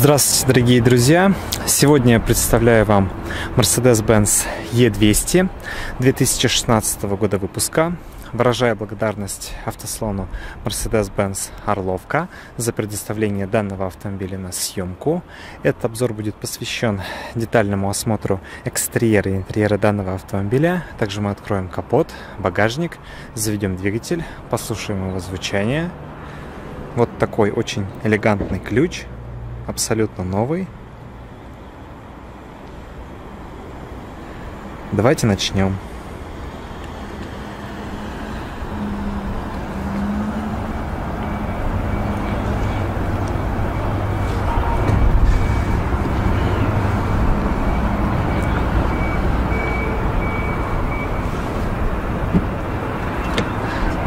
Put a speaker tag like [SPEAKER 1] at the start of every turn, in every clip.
[SPEAKER 1] Здравствуйте, дорогие друзья! Сегодня я представляю вам Mercedes-Benz E200 2016 года выпуска. Выражаю благодарность автослону Mercedes-Benz Орловка за предоставление данного автомобиля на съемку. Этот обзор будет посвящен детальному осмотру экстерьера и интерьера данного автомобиля. Также мы откроем капот, багажник, заведем двигатель, послушаем его звучание. Вот такой очень элегантный ключ – абсолютно новый. Давайте начнем.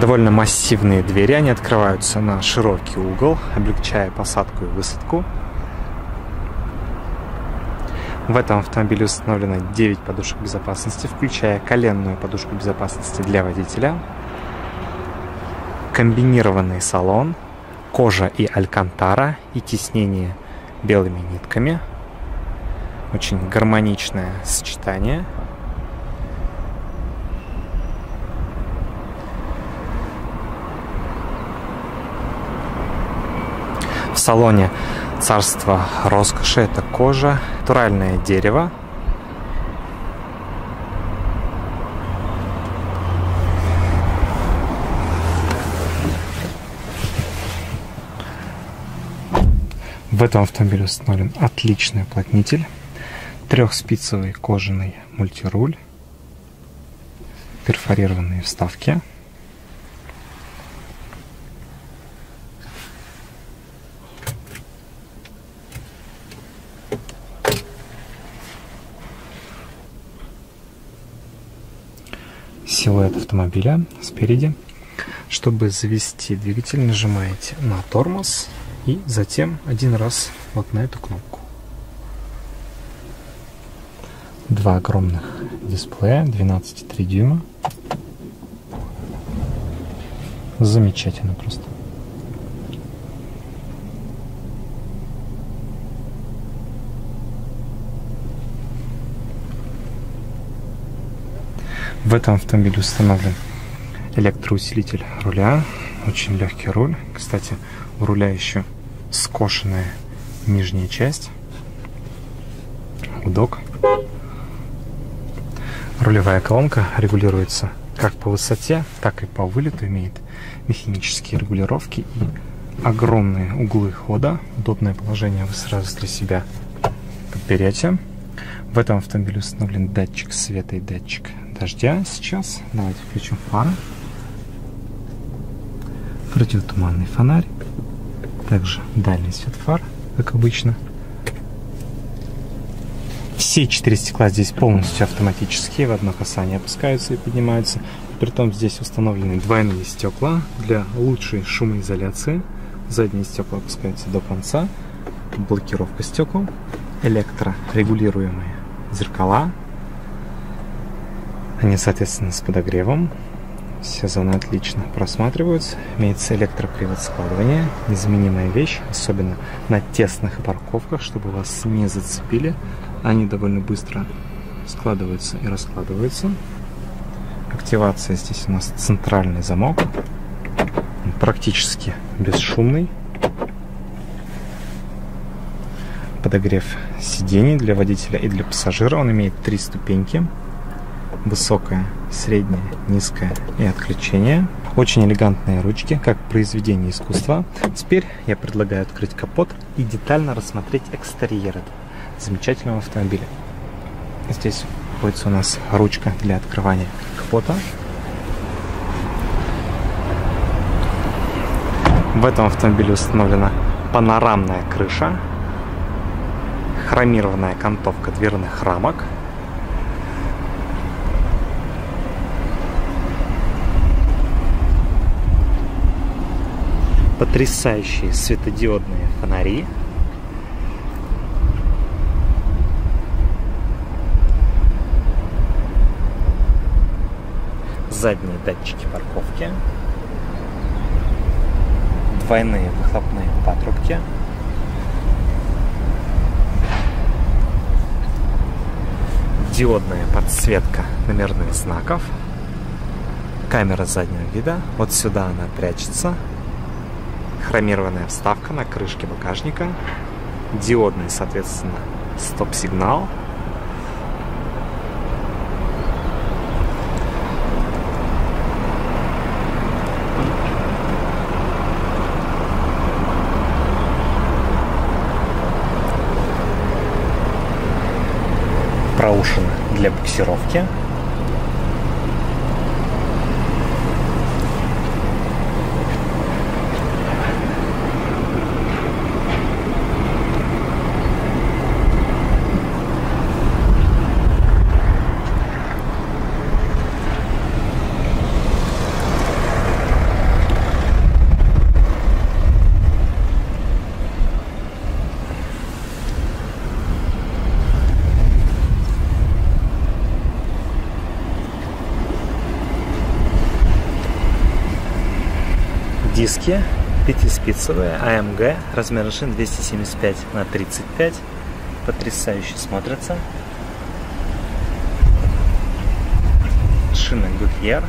[SPEAKER 1] довольно массивные двери, они открываются на широкий угол, облегчая посадку и высадку. В этом автомобиле установлено 9 подушек безопасности, включая коленную подушку безопасности для водителя, комбинированный салон, кожа и алькантара и тиснение белыми нитками. Очень гармоничное сочетание. В салоне царство роскоши. Это кожа, натуральное дерево. В этом автомобиле установлен отличный уплотнитель, трехспицевый кожаный мультируль, перфорированные вставки – силуэт автомобиля спереди. Чтобы завести двигатель, нажимаете на тормоз и затем один раз вот на эту кнопку. Два огромных дисплея 12,3 дюйма. Замечательно просто. В этом автомобиле установлен электроусилитель руля. Очень легкий руль. Кстати, у руля еще скошенная нижняя часть. Удок. Рулевая колонка регулируется как по высоте, так и по вылету. Имеет механические регулировки и огромные углы хода. Удобное положение вы сразу для себя подберете. В этом автомобиле установлен датчик света и датчик дождя сейчас. Давайте включим фары. Противотуманный фонарь. Также дальний свет фар, как обычно. Все четыре стекла здесь полностью автоматические, в одно касание опускаются и поднимаются. Притом здесь установлены двойные стекла для лучшей шумоизоляции. Задние стекла опускаются до конца. Блокировка стекол. Электрорегулируемые зеркала они, соответственно, с подогревом. Все зоны отлично просматриваются. Имеется электропривод складывания. Незаменимая вещь, особенно на тесных парковках, чтобы вас не зацепили. Они довольно быстро складываются и раскладываются. Активация здесь у нас центральный замок. практически бесшумный. Подогрев сидений для водителя и для пассажира. Он имеет три ступеньки высокая, средняя, низкая и отключение. Очень элегантные ручки, как произведение искусства. Теперь я предлагаю открыть капот и детально рассмотреть экстерьер этого замечательного автомобиля. Здесь находится у нас ручка для открывания капота. В этом автомобиле установлена панорамная крыша, хромированная окантовка дверных рамок, потрясающие светодиодные фонари. Задние датчики парковки. Двойные выхлопные патрубки. диодная подсветка номерных знаков, камера заднего вида, вот сюда она прячется, хромированная вставка на крышке багажника, диодный, соответственно, стоп-сигнал, проушины для буксировки. Диски пятиспицевые AMG, размер шин 275 на 35, потрясающе смотрятся. Шины Goodyear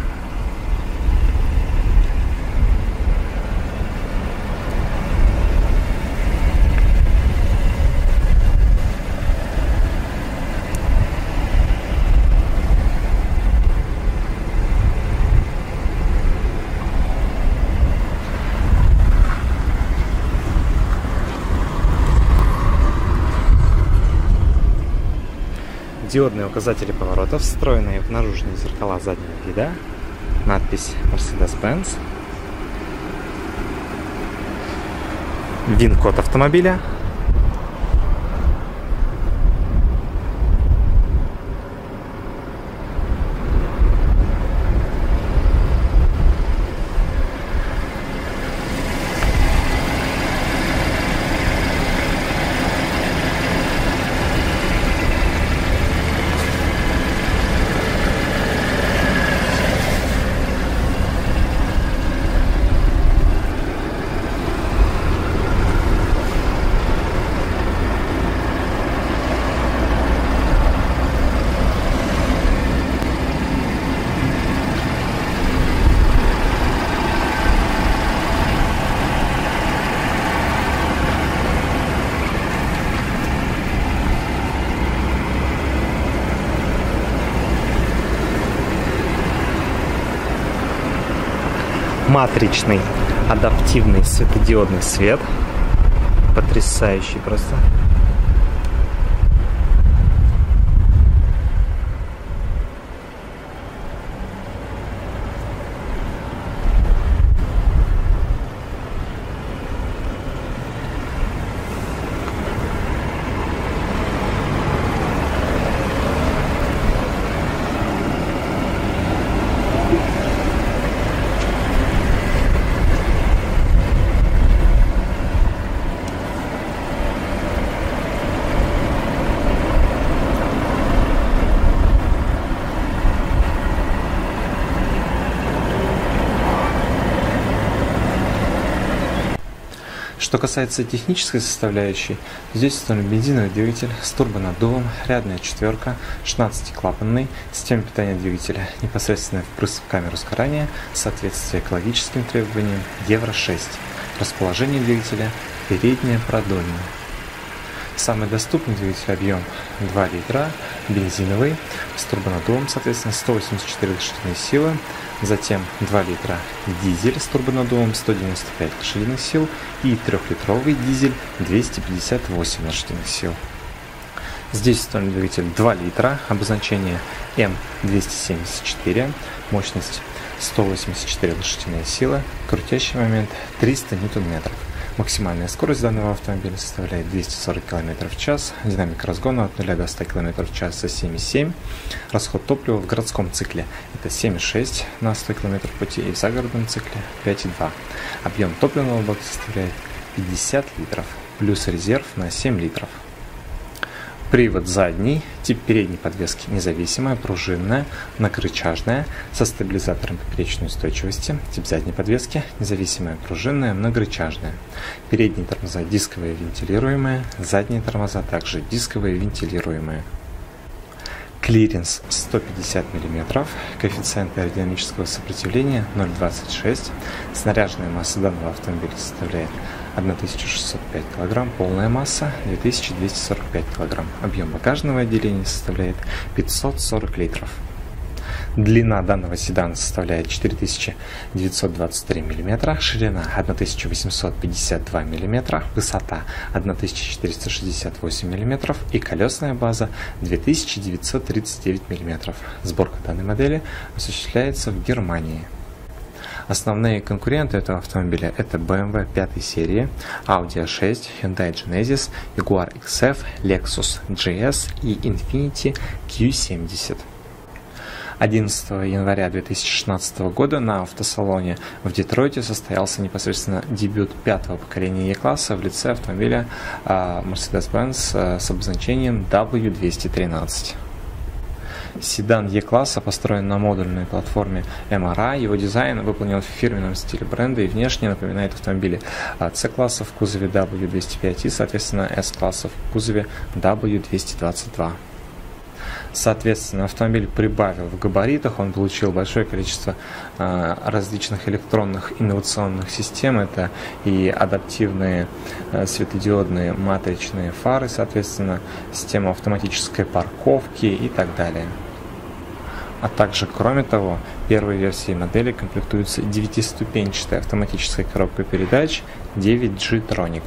[SPEAKER 1] диодные указатели поворотов, встроенные в наружные зеркала заднего вида, надпись Mercedes-Benz, ВИН-код автомобиля, матричный адаптивный светодиодный свет. Потрясающий просто. Что касается технической составляющей, здесь установлен бензиновый двигатель с турбонаддувом, рядная четверка, 16-клапанный, система питания двигателя, непосредственно впрыск в камеру сгорания, соответствие экологическим требованиям Евро-6, расположение двигателя, передняя продольная. Самый доступный двигатель объем 2 литра, бензиновый, с турбонаддувом, соответственно, 184 лошадиные силы, затем 2 литра дизель с турбонаддувом 195 лошадиных сил и 3-литровый дизель 258 лошадиных сил. Здесь установлен двигатель 2 литра, обозначение М274, мощность 184 лошадиные силы, крутящий момент 300 ньютон-метров. Максимальная скорость данного автомобиля составляет 240 км в час, динамика разгона от 0 до 100 км в час 7,7, расход топлива в городском цикле это 7,6 на 100 км пути и в загородном цикле 5,2. Объем топливного бака составляет 50 литров, плюс резерв на 7 литров. Привод задний, тип передней подвески независимая, пружинная, многорычажная, со стабилизатором поперечной устойчивости. Тип задней подвески независимая, пружинная, многорычажная. Передние тормоза дисковые вентилируемые, задние тормоза также дисковые вентилируемые. клиренс 150 мм, коэффициент аэродинамического сопротивления 0,26, снаряженная масса данного автомобиля составляет 1605 кг, полная масса 2245 кг, объем багажного отделения составляет 540 литров. Длина данного седана составляет 4923 мм, ширина 1852 мм, высота 1468 мм и колесная база 2939 мм. Сборка данной модели осуществляется в Германии. Основные конкуренты этого автомобиля это BMW 5 серии, Audi A6, Hyundai Genesis, Jaguar XF, Lexus GS и Infiniti Q70. 11 января 2016 года на автосалоне в Детройте состоялся непосредственно дебют пятого поколения E-класса в лице автомобиля Mercedes-Benz с обозначением W213. Седан E-класса построен на модульной платформе MRA. Его дизайн выполнен в фирменном стиле бренда и внешне напоминает автомобили C-класса в кузове W205 и, соответственно, S-класса в кузове W222. Соответственно, автомобиль прибавил в габаритах, он получил большое количество э, различных электронных инновационных систем. Это и адаптивные э, светодиодные матричные фары, соответственно, система автоматической парковки и так далее. А также, кроме того, первой версии модели комплектуется 9-ступенчатой автоматической коробкой передач 9G Tronic.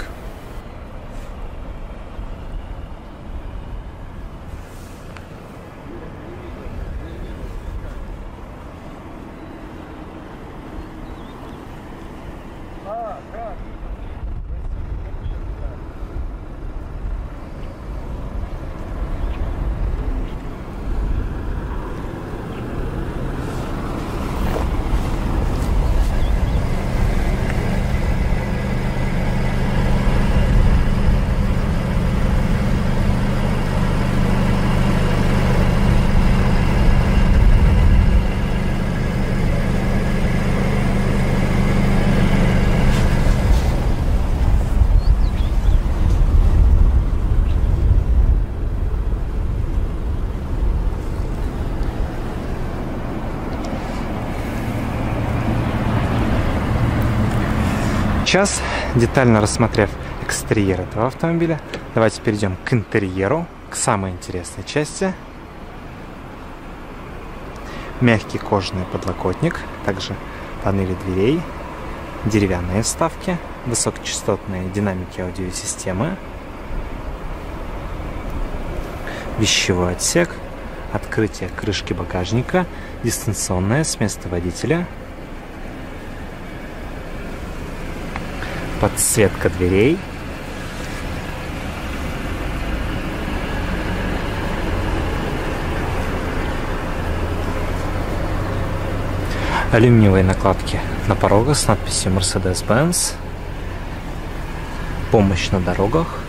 [SPEAKER 1] Сейчас, детально рассмотрев экстерьер этого автомобиля, давайте перейдем к интерьеру, к самой интересной части. Мягкий кожаный подлокотник, также панели дверей, деревянные вставки, высокочастотные динамики аудиосистемы, вещевой отсек, открытие крышки багажника, дистанционное с места водителя – подсветка дверей. Алюминиевые накладки на порогах с надписью Mercedes-Benz. Помощь на дорогах.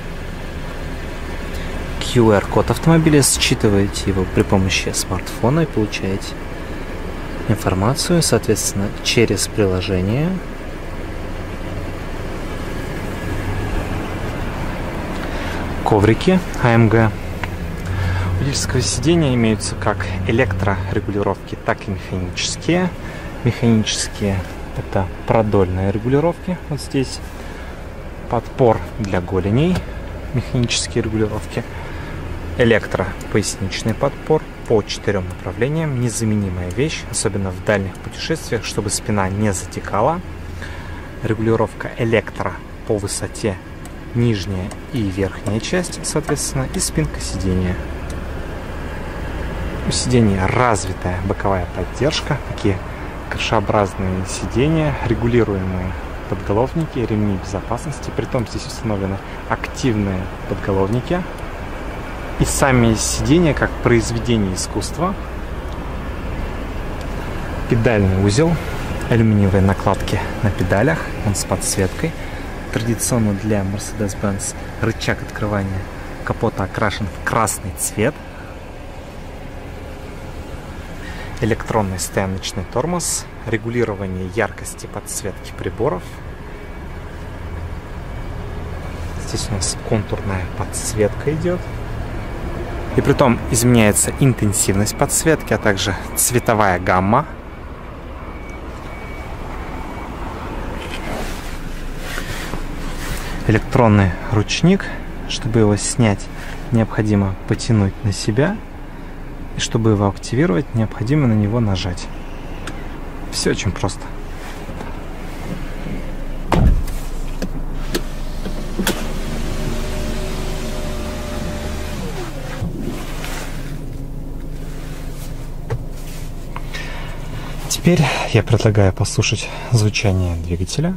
[SPEAKER 1] QR-код автомобиля, считываете его при помощи смартфона и получаете информацию, соответственно, через приложение коврики AMG. У водительского сидения имеются как электрорегулировки, так и механические. Механические это продольные регулировки. Вот здесь подпор для голеней, механические регулировки. Электропоясничный подпор по четырем направлениям. Незаменимая вещь, особенно в дальних путешествиях, чтобы спина не затекала. Регулировка электро по высоте нижняя и верхняя часть, соответственно, и спинка сидения. У сидения развитая боковая поддержка, такие кашеобразные сидения, регулируемые подголовники, ремни безопасности. Притом здесь установлены активные подголовники. И сами сидения как произведение искусства. Педальный узел, алюминиевые накладки на педалях, он с подсветкой – Традиционно для Mercedes-Benz рычаг открывания капота окрашен в красный цвет. Электронный стояночный тормоз, регулирование яркости подсветки приборов. Здесь у нас контурная подсветка идет. И при том изменяется интенсивность подсветки, а также цветовая гамма. Электронный ручник. Чтобы его снять, необходимо потянуть на себя. И чтобы его активировать, необходимо на него нажать. Все очень просто. Теперь я предлагаю послушать звучание двигателя.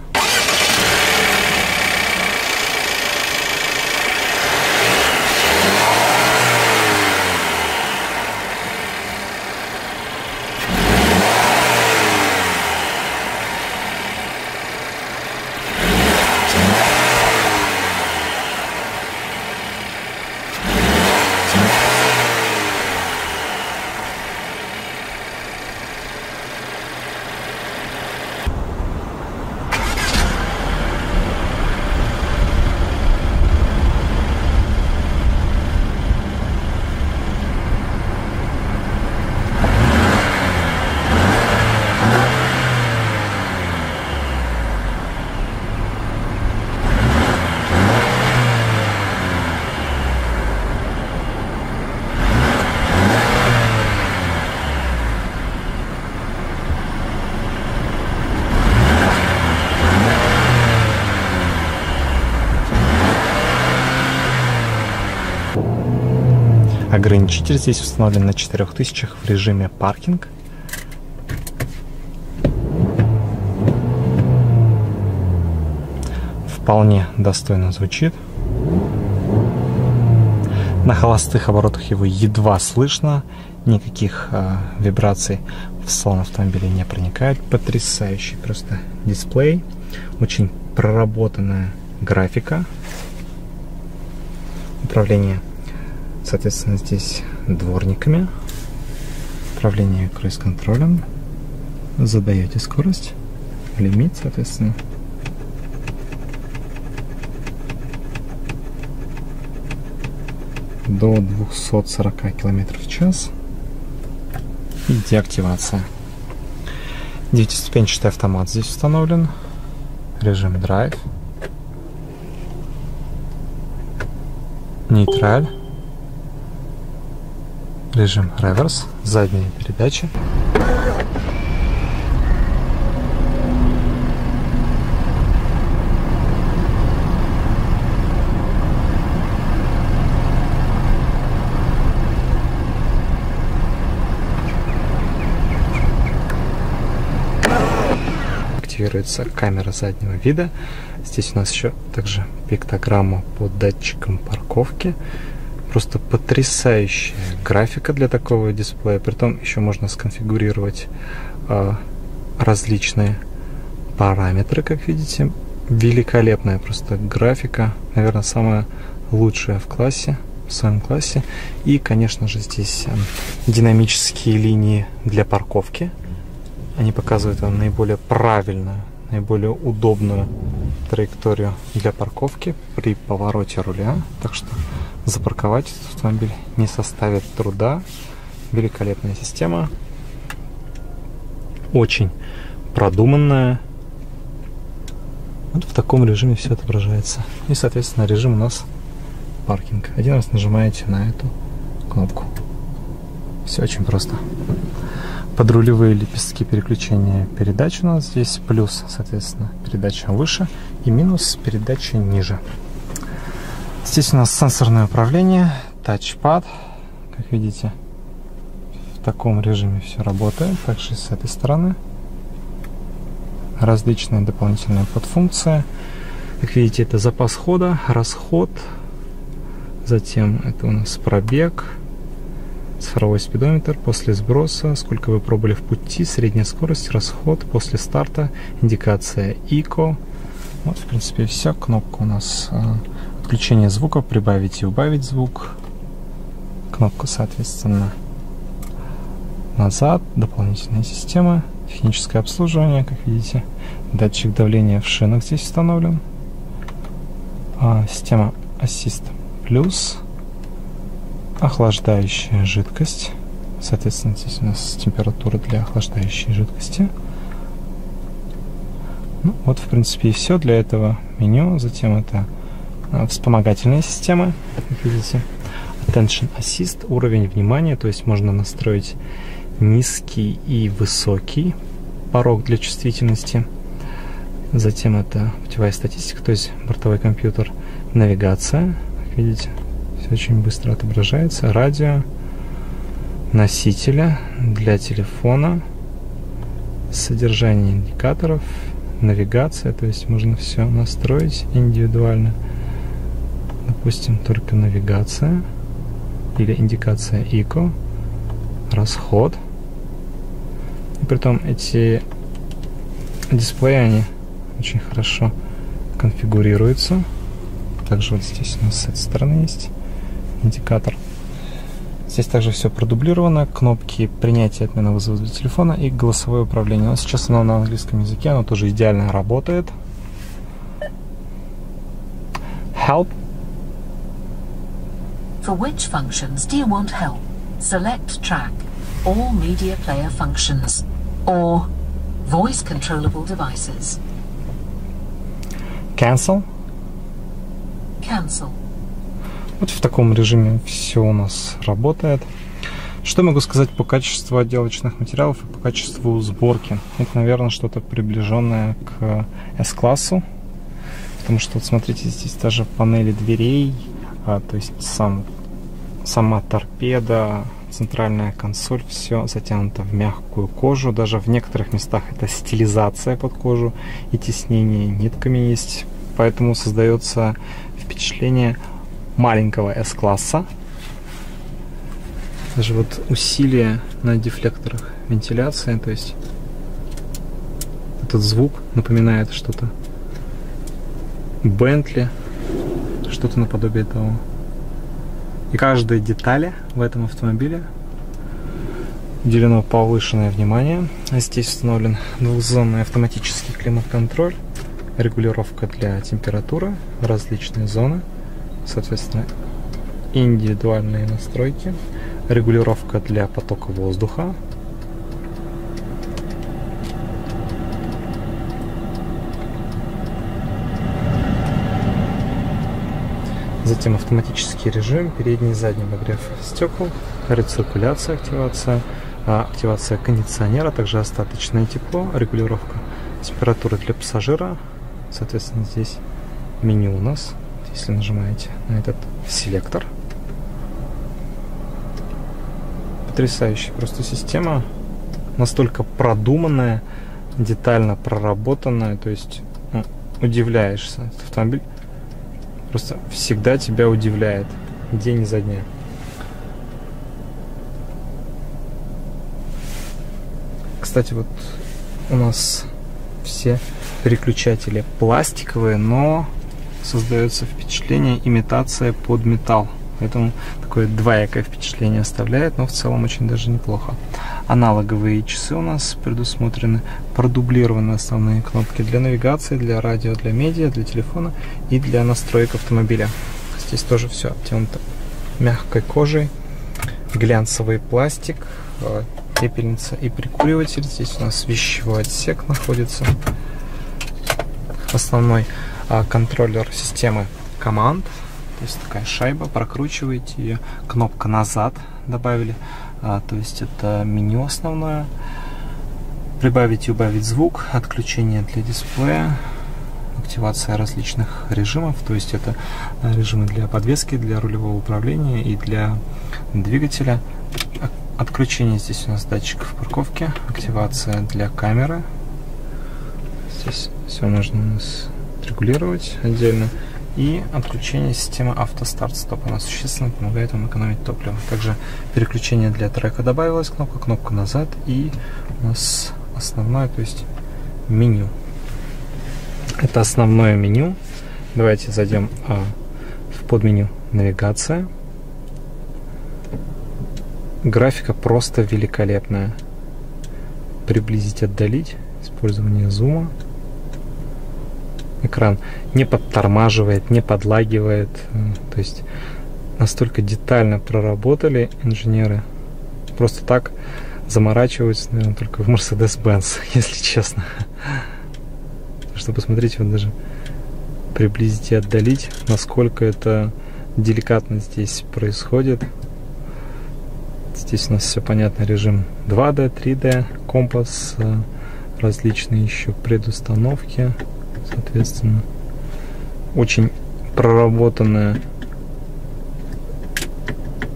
[SPEAKER 1] Ограничитель здесь установлен на 4000 в режиме паркинг. Вполне достойно звучит. На холостых оборотах его едва слышно, никаких э, вибраций в салон автомобиля не проникает. Потрясающий просто дисплей, очень проработанная графика, управление соответственно, здесь дворниками. Управление круиз-контролем. Задаете скорость, лимит, соответственно. До 240 км в час. И деактивация. Девятиступенчатый автомат здесь установлен. Режим драйв. Нейтраль режим реверс, задняя передача. активируется камера заднего вида. Здесь у нас еще также пиктограмма по датчикам парковки. Просто потрясающая графика для такого дисплея. Притом еще можно сконфигурировать э, различные параметры, как видите. Великолепная просто графика. Наверное, самая лучшая в классе, в своем классе. И, конечно же, здесь э, динамические линии для парковки. Они показывают вам наиболее правильную, наиболее удобную траекторию для парковки при повороте руля. Так что запарковать этот автомобиль не составит труда. Великолепная система. Очень продуманная. Вот в таком режиме все отображается. И, соответственно, режим у нас паркинг. Один раз нажимаете на эту кнопку. Все очень просто. Подрулевые лепестки переключения передач у нас здесь. Плюс, соответственно, передача выше. И минус передача ниже. Здесь у нас сенсорное управление, тачпад, как видите, в таком режиме все работает. Также с этой стороны различные дополнительные подфункции. Как видите, это запас хода, расход, затем это у нас пробег, цифровой спидометр после сброса, сколько вы пробыли в пути, средняя скорость, расход после старта, индикация ИКО. Вот, в принципе, вся кнопка у нас а, Включение звука, прибавить и убавить звук. Кнопка, соответственно, назад, дополнительная система, техническое обслуживание, как видите. Датчик давления в шинах здесь установлен. А, система Assist Plus. охлаждающая жидкость. Соответственно, здесь у нас температура для охлаждающей жидкости. Ну, вот, в принципе, и все для этого меню. Затем это вспомогательные системы, как видите. Attention Assist, уровень внимания, то есть можно настроить низкий и высокий порог для чувствительности. Затем это путевая статистика, то есть бортовой компьютер, навигация, как видите, все очень быстро отображается, радио, носителя для телефона, содержание индикаторов, навигация, то есть можно все настроить индивидуально. Допустим, только навигация или индикация ICO, расход. И притом эти дисплеи, они очень хорошо конфигурируются. Также вот здесь у нас с этой стороны есть индикатор. Здесь также все продублировано. Кнопки принятия отмена вызова для телефона и голосовое управление. Но сейчас оно на английском языке, оно тоже идеально работает. Help. For which functions do you want help? Select track, all media player functions, or voice controllable devices. Cancel. Cancel. Вот в таком режиме все у нас работает. Что могу сказать по качеству отделочных материалов и по качеству сборки? Это, наверное, что-то приближенное к S-классу. Потому что, вот смотрите, здесь даже панели дверей, а, то есть сам, сама торпеда, центральная консоль, все затянуто в мягкую кожу. Даже в некоторых местах это стилизация под кожу и теснение нитками есть. Поэтому создается впечатление маленького S-класса. Даже вот усилие на дефлекторах вентиляции, то есть этот звук напоминает что-то Бентли, что-то наподобие того. И каждой детали в этом автомобиле уделено повышенное внимание. Здесь установлен двухзонный автоматический климат-контроль, регулировка для температуры, различные зоны – соответственно, индивидуальные настройки, регулировка для потока воздуха, Затем автоматический режим, передний и задний обогрев стекол, рециркуляция, активация, а, активация кондиционера, также остаточное тепло, регулировка температуры для пассажира. Соответственно, здесь меню у нас если нажимаете на этот селектор. Потрясающая просто система, настолько продуманная, детально проработанная, то есть ну, удивляешься. Этот автомобиль просто всегда тебя удивляет, день за дня. Кстати, вот у нас все переключатели пластиковые, но создается впечатление имитация под металл. Поэтому такое двоякое впечатление оставляет, но в целом очень даже неплохо. Аналоговые часы у нас предусмотрены, продублированы основные кнопки для навигации, для радио, для медиа, для телефона и для настроек автомобиля. Здесь тоже все обтянуто мягкой кожей, глянцевый пластик, э, пепельница и прикуриватель. Здесь у нас вещевой отсек находится основной а, контроллер системы команд. То есть такая шайба, прокручиваете ее, кнопка назад добавили. А, то есть это меню основное. Прибавить и убавить звук, отключение для дисплея, активация различных режимов, то есть это а, режимы для подвески, для рулевого управления и для двигателя. Отключение здесь у нас датчиков парковки, активация для камеры. Здесь все нужно у нас регулировать отдельно. И отключение системы автостарт-стоп. Она существенно помогает вам экономить топливо. Также переключение для трека добавилась кнопка, кнопка назад и у нас основное, то есть меню. Это основное меню. Давайте зайдем а, в подменю навигация. Графика просто великолепная. Приблизить, отдалить. Использование зума экран не подтормаживает, не подлагивает. То есть настолько детально проработали инженеры. Просто так заморачиваются, наверное, только в Mercedes-Benz, если честно. Что посмотрите, вот даже приблизить и отдалить, насколько это деликатно здесь происходит. Здесь у нас все понятно, режим 2D, 3D, компас, э, различные еще предустановки, соответственно, очень проработанное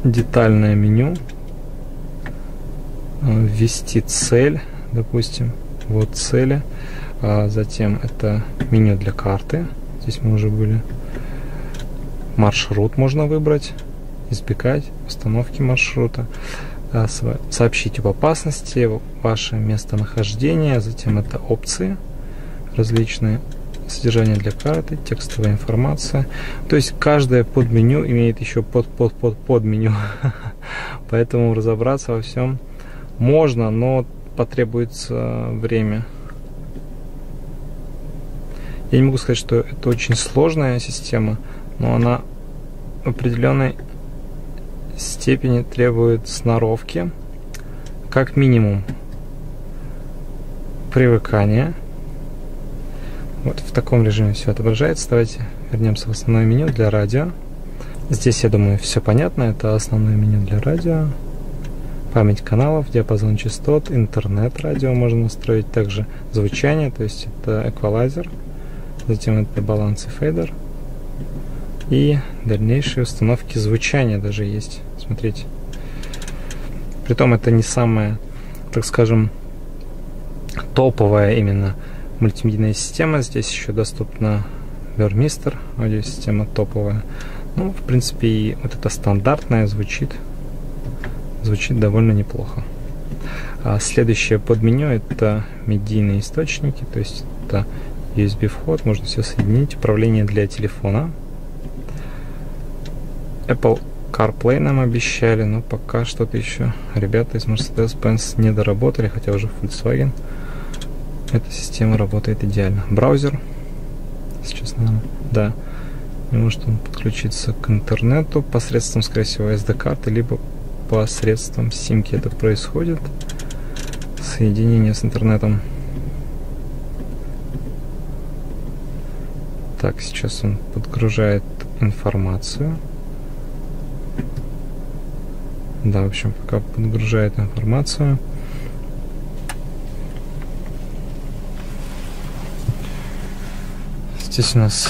[SPEAKER 1] детальное меню. Э, ввести цель, допустим, вот цели. А затем это меню для карты. Здесь мы уже были. Маршрут можно выбрать, избегать установки маршрута. А, сообщить об опасности, ваше местонахождение, затем это опции различные, содержание для карты, текстовая информация. То есть каждое подменю имеет еще под под под под меню, поэтому разобраться во всем можно, но потребуется время. Я не могу сказать, что это очень сложная система, но она в определенной степени требует сноровки, как минимум привыкания. Вот в таком режиме все отображается. Давайте вернемся в основное меню для радио. Здесь, я думаю, все понятно. Это основное меню для радио. Память каналов, диапазон частот, интернет-радио можно настроить. Также звучание, то есть это эквалайзер. Затем это баланс и фейдер. И дальнейшие установки звучания даже есть. Смотрите. Притом это не самая, так скажем, топовая именно мультимедийная система. Здесь еще доступна Vermister, аудиосистема топовая. Ну, в принципе, и вот это стандартная звучит, звучит довольно неплохо. А следующее под меню это медийные источники, то есть это USB вход, можно все соединить, управление для телефона. Apple CarPlay нам обещали, но пока что-то еще ребята из Mercedes-Benz не доработали, хотя уже Volkswagen эта система работает идеально. Браузер, сейчас, наверное, да, не может он подключиться к интернету посредством, скорее всего, SD-карты, либо посредством симки это происходит, соединение с интернетом. Так, сейчас он подгружает информацию. Да, в общем, пока подгружает информацию. Здесь у нас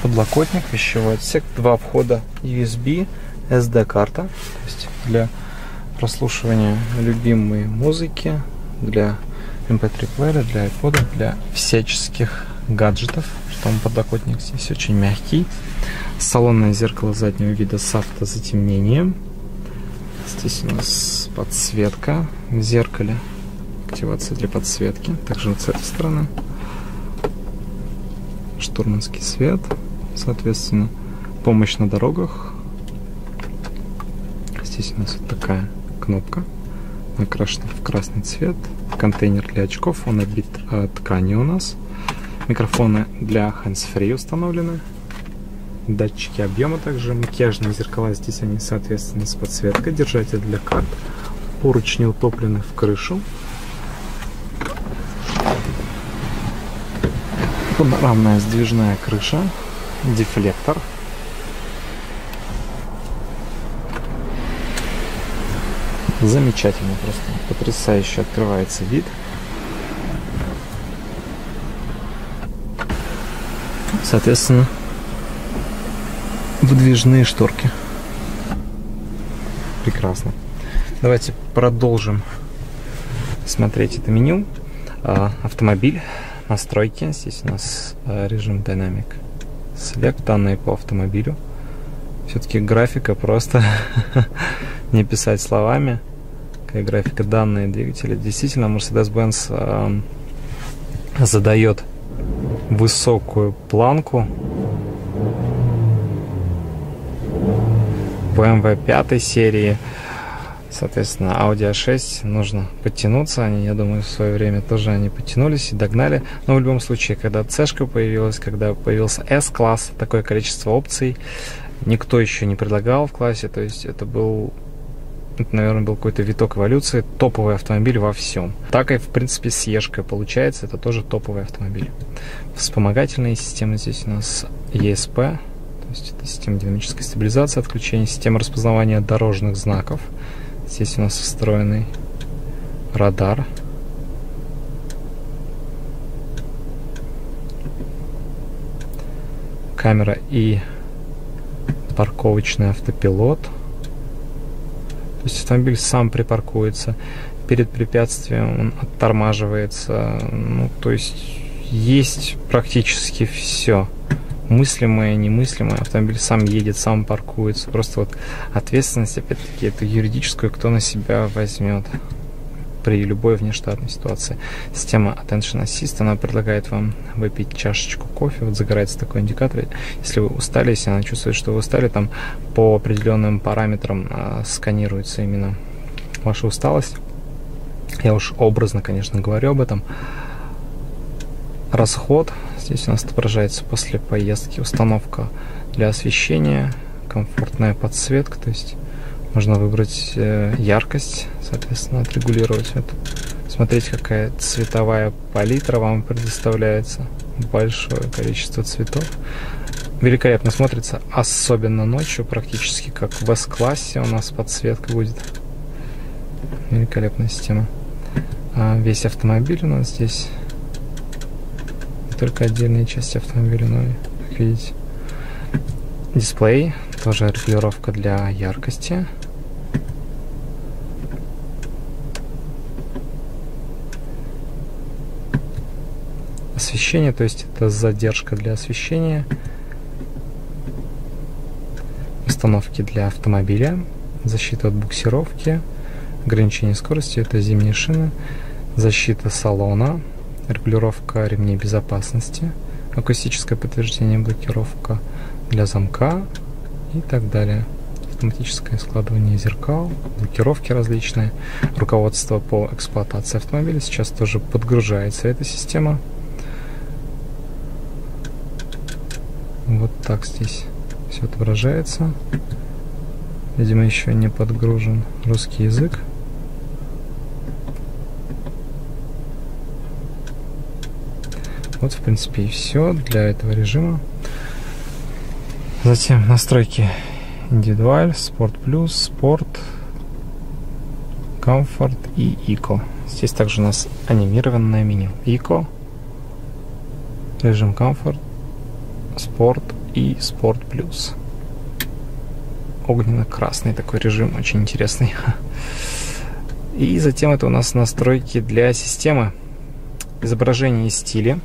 [SPEAKER 1] подлокотник, вещевой отсек, два входа USB, SD-карта, то есть для прослушивания любимой музыки, для MP3 плеера, для iPod, для всяческих гаджетов. Потом подлокотник здесь очень мягкий. Салонное зеркало заднего вида с автозатемнением. Здесь у нас подсветка в зеркале. Активация для подсветки. Также вот с этой стороны. Штурманский свет. Соответственно, помощь на дорогах. Здесь у нас вот такая кнопка. Окрашена в красный цвет. Контейнер для очков. Он обит э, тканью у нас. Микрофоны для hands-free установлены датчики объема также, макияжные зеркала, здесь они соответственно с подсветкой, держатель для карт, поручни утоплены в крышу, панорамная сдвижная крыша, дефлектор, замечательно просто, потрясающе открывается вид. Соответственно, выдвижные шторки. Прекрасно. Давайте продолжим смотреть это меню. А, автомобиль, настройки. Здесь у нас а, режим Dynamic Select, данные по автомобилю. Все-таки графика просто не писать словами. Какая графика данные двигателя. Действительно, Mercedes-Benz а, задает высокую планку BMW 5 серии, соответственно, Audi A6 нужно подтянуться. Они, я думаю, в свое время тоже они подтянулись и догнали. Но в любом случае, когда C появилась, когда появился S-класс, такое количество опций, никто еще не предлагал в классе, то есть это был это, наверное, был какой-то виток эволюции, топовый автомобиль во всем. Так и, в принципе, с Ешкой получается, это тоже топовый автомобиль. Вспомогательные системы здесь у нас ESP, то есть это система динамической стабилизации, отключения, система распознавания дорожных знаков. Здесь у нас встроенный радар. Камера и парковочный автопилот – то есть автомобиль сам припаркуется перед препятствием, он оттормаживается. Ну, то есть есть практически все. Мыслимое, немыслимое. Автомобиль сам едет, сам паркуется. Просто вот ответственность, опять-таки, это юридическую, кто на себя возьмет при любой внештатной ситуации. Система Attention Assist, она предлагает вам выпить чашечку кофе, вот загорается такой индикатор. Если вы устали, если она чувствует, что вы устали, там по определенным параметрам а, сканируется именно ваша усталость. Я уж образно, конечно, говорю об этом. Расход. Здесь у нас отображается после поездки установка для освещения, комфортная подсветка, то есть можно выбрать э, яркость, соответственно, отрегулировать это. Смотреть, какая цветовая палитра вам предоставляется. Большое количество цветов. Великолепно смотрится, особенно ночью, практически как в S-классе у нас подсветка будет. Великолепная система. А весь автомобиль у нас здесь. Только отдельные части автомобиля, но видите, дисплей. Тоже регулировка для яркости. освещение, то есть это задержка для освещения, установки для автомобиля, защита от буксировки, ограничение скорости, это зимние шины, защита салона, регулировка ремней безопасности, акустическое подтверждение, блокировка для замка и так далее. Автоматическое складывание зеркал, блокировки различные, руководство по эксплуатации автомобиля. Сейчас тоже подгружается эта система. Вот так здесь все отображается. Видимо, еще не подгружен русский язык. Вот, в принципе, и все для этого режима. Затем настройки индивидуаль, спорт плюс, спорт, комфорт и эко. Здесь также у нас анимированное меню. Эко, режим комфорт, спорт и спорт плюс. Огненно-красный такой режим, очень интересный. И затем это у нас настройки для системы. Изображение и стили.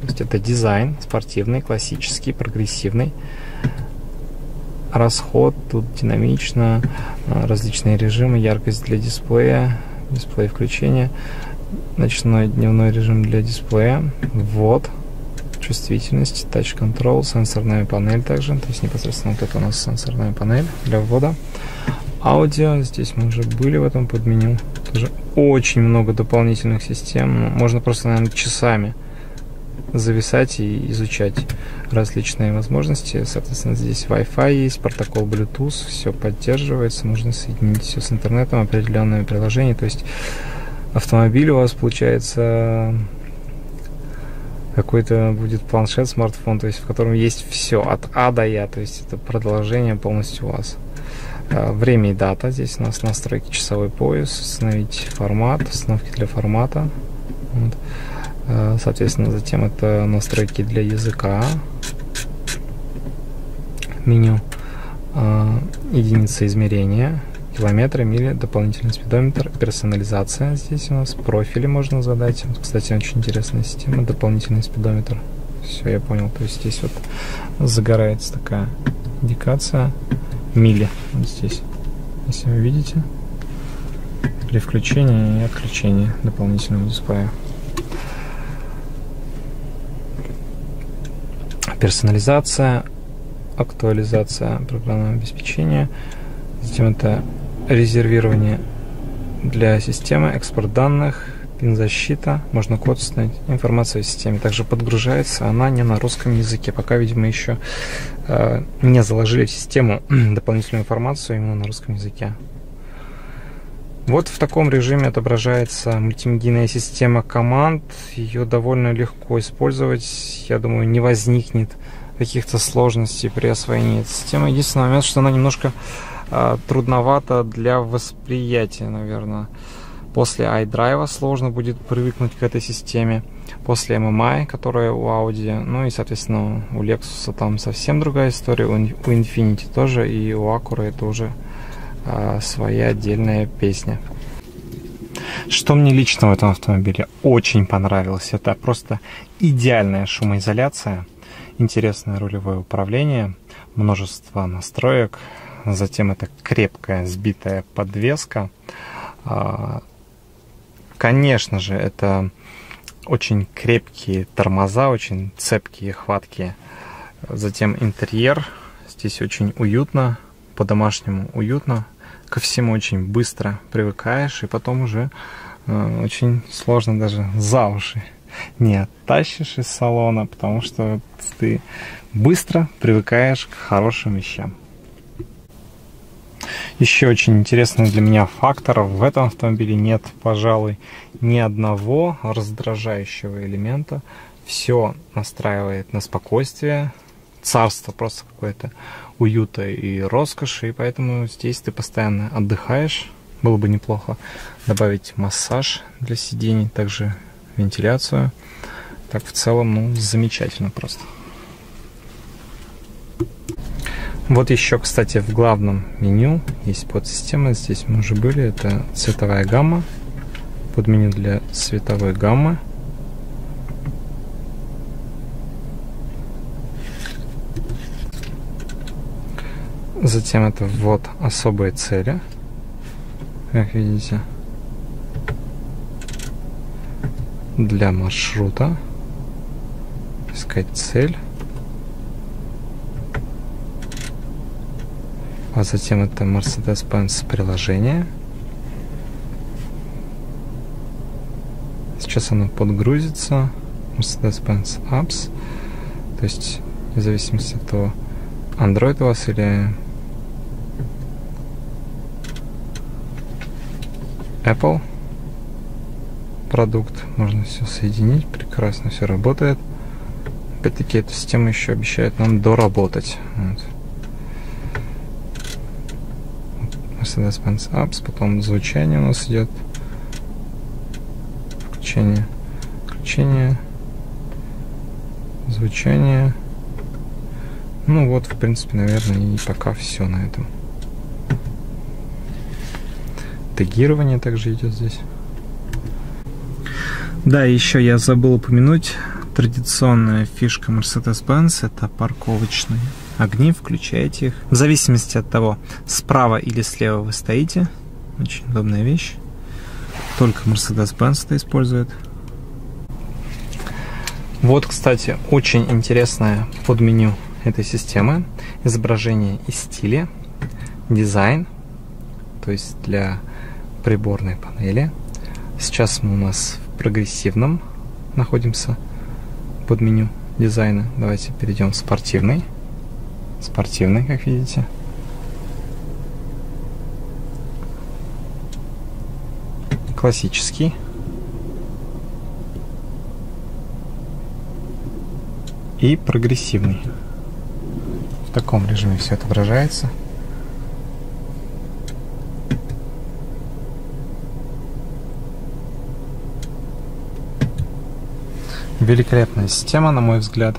[SPEAKER 1] То есть это дизайн спортивный, классический, прогрессивный. Расход тут динамично, различные режимы, яркость для дисплея, дисплей включения, ночной дневной режим для дисплея, ввод, чувствительность, Control, сенсорная панель также, то есть непосредственно вот это у нас сенсорная панель для ввода. Аудио, здесь мы уже были в этом подменю, тоже очень много дополнительных систем, можно просто, наверное, часами зависать и изучать различные возможности. Соответственно, здесь Wi-Fi есть, протокол Bluetooth, все поддерживается, можно соединить все с интернетом, определенными приложениями. То есть автомобиль у вас получается какой-то будет планшет, смартфон, то есть в котором есть все от А до Я, то есть это продолжение полностью у вас. А, время и дата, здесь у нас настройки часовой пояс, установить формат, установки для формата. Вот. А, соответственно, затем это настройки для языка, меню, а, единица измерения, километры, мили, дополнительный спидометр, персонализация. Здесь у нас профили можно задать. Кстати, очень интересная система, дополнительный спидометр. Все, я понял. То есть здесь вот загорается такая индикация мили. Вот здесь, если вы видите, при включении и отключении дополнительного дисплея. Персонализация, актуализация программного обеспечения. Затем это резервирование для системы, экспорт данных, пин-защита, можно код установить, информация о системе. Также подгружается она не на русском языке, пока, видимо, еще э, не заложили в систему дополнительную информацию именно на русском языке. Вот в таком режиме отображается мультимедийная система команд. Ее довольно легко использовать. Я думаю, не возникнет каких-то сложностей при освоении этой системы. Единственный момент, что она немножко э, трудновата для восприятия, наверное. После iDrive сложно будет привыкнуть к этой системе. После MMI, которая у Audi, ну и, соответственно, у Lexus там совсем другая история, у Infiniti тоже, и у Acura это уже а, своя отдельная песня. Что мне лично в этом автомобиле очень понравилось, это просто идеальная шумоизоляция, интересное рулевое управление, множество настроек, затем это крепкая сбитая подвеска, а, Конечно же, это очень крепкие тормоза, очень цепкие, хваткие. Затем интерьер. Здесь очень уютно, по-домашнему уютно. Ко всему очень быстро привыкаешь, и потом уже э, очень сложно даже за уши не оттащишь из салона, потому что ты быстро привыкаешь к хорошим вещам. Еще очень интересный для меня фактор. В этом автомобиле нет, пожалуй, ни одного раздражающего элемента. Все настраивает на спокойствие, царство просто какое-то уюта и роскоши, и поэтому здесь ты постоянно отдыхаешь. Было бы неплохо добавить массаж для сидений, также вентиляцию. Так в целом, ну, замечательно просто. Вот еще, кстати, в главном меню есть подсистема. Здесь мы уже были. Это цветовая гамма. Под меню для цветовой гаммы. Затем это ввод особые цели. Как видите. Для маршрута. Искать цель. а затем это Mercedes-Benz приложение. Сейчас оно подгрузится. Mercedes-Benz Apps. То есть, в зависимости от того, Android у вас или Apple продукт. Можно все соединить. Прекрасно все работает. Опять-таки, эта система еще обещает нам доработать. Вот. Mercedes-Benz Apps, потом звучание у нас идет, включение, включение, звучание. Ну вот, в принципе, наверное, и пока все на этом. Тегирование также идет здесь. Да, еще я забыл упомянуть традиционная фишка Mercedes-Benz это парковочные огни, включаете их. В зависимости от того, справа или слева вы стоите. Очень удобная вещь. Только Mercedes-Benz это использует. Вот, кстати, очень интересное подменю этой системы. Изображение и стили, дизайн, то есть для приборной панели. Сейчас мы у нас в прогрессивном находимся под меню дизайна. Давайте перейдем в спортивный спортивный, как видите. Классический. И прогрессивный. В таком режиме все отображается. Великолепная система, на мой взгляд.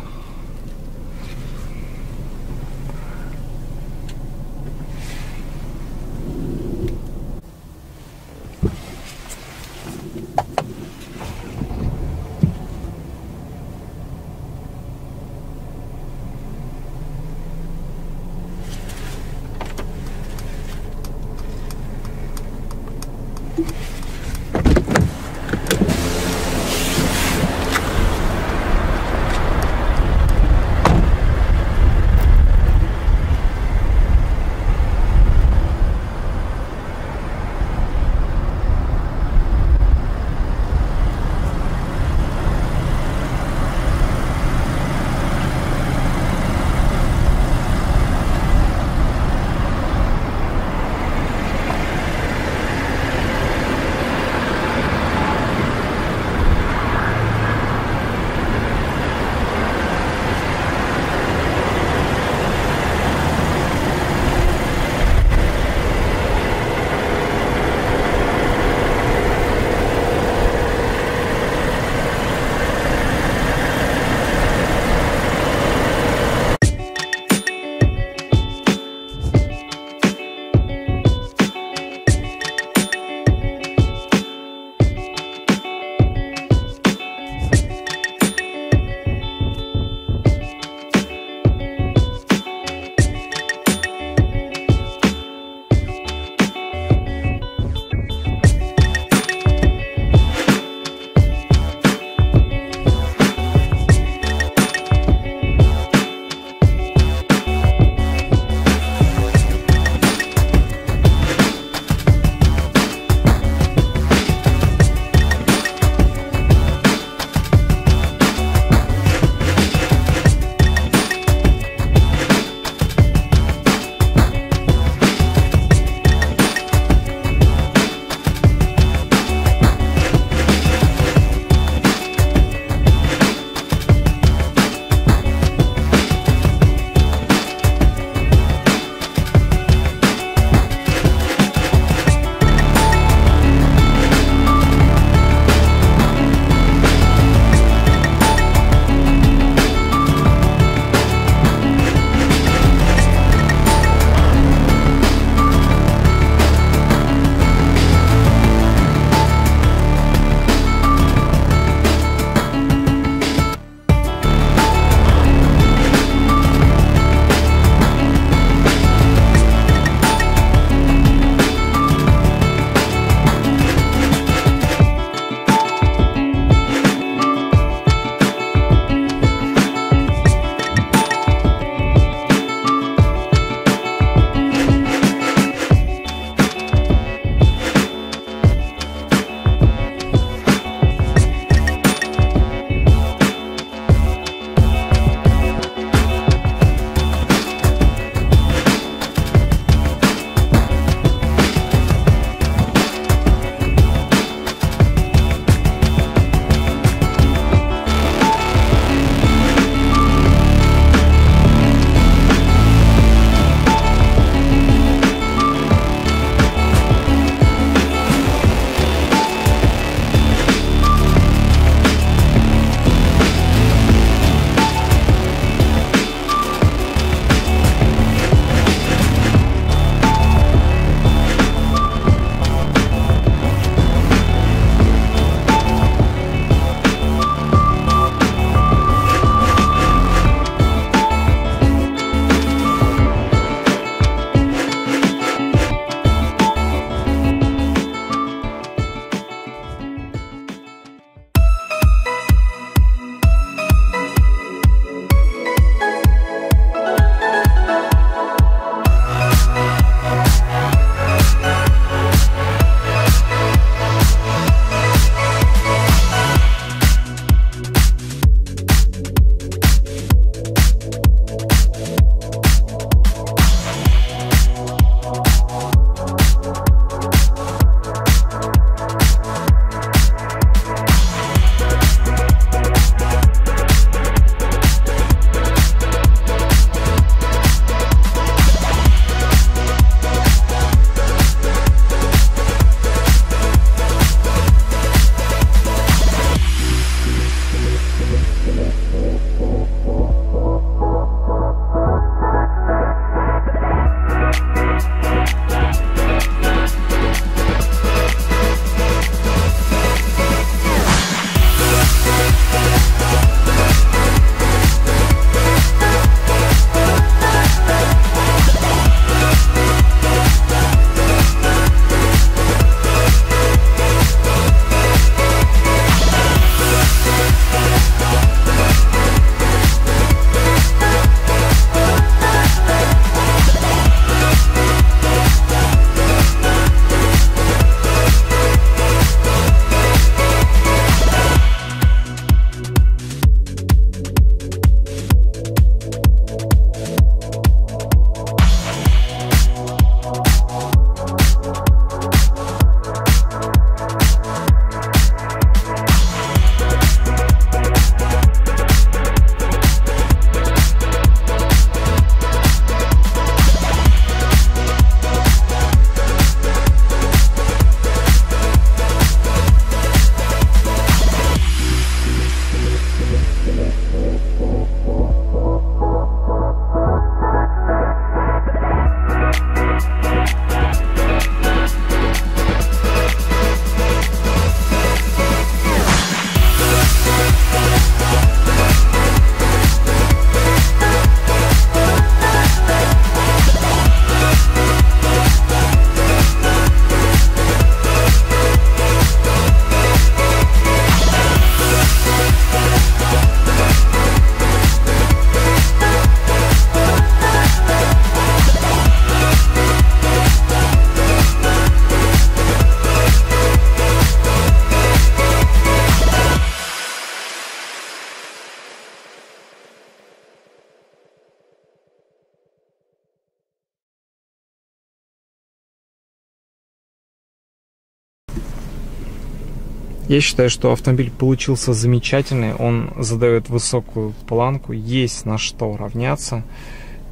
[SPEAKER 1] Я считаю, что автомобиль получился замечательный, он задает высокую планку, есть на что равняться.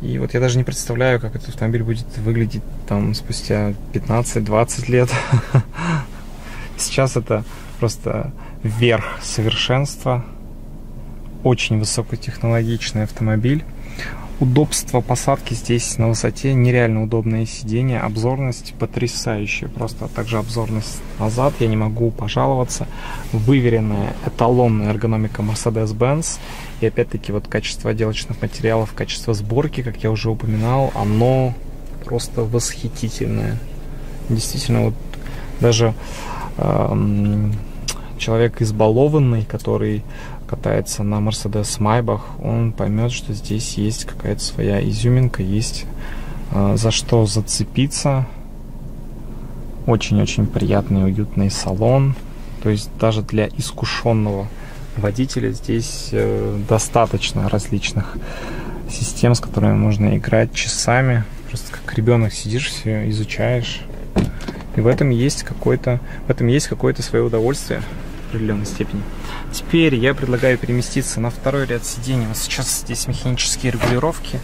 [SPEAKER 1] И вот я даже не представляю, как этот автомобиль будет выглядеть там спустя 15-20 лет. Сейчас это просто верх совершенства. Очень высокотехнологичный автомобиль. Удобство посадки здесь на высоте, нереально удобное сиденье, обзорность потрясающая, просто а также обзорность назад, я не могу пожаловаться. Выверенная эталонная эргономика Mercedes-Benz и опять-таки вот качество отделочных материалов, качество сборки, как я уже упоминал, оно просто восхитительное. Действительно, вот даже э, человек избалованный, который катается на Mercedes Maybach, он поймет, что здесь есть какая-то своя изюминка, есть э, за что зацепиться. Очень-очень приятный, уютный салон. То есть даже для искушенного водителя здесь э, достаточно различных систем, с которыми можно играть часами. Просто как ребенок сидишь, все изучаешь. И в этом есть какое-то, в этом есть какое-то свое удовольствие в определенной степени. Теперь я предлагаю переместиться на второй ряд сидений. Вот сейчас здесь механические регулировки.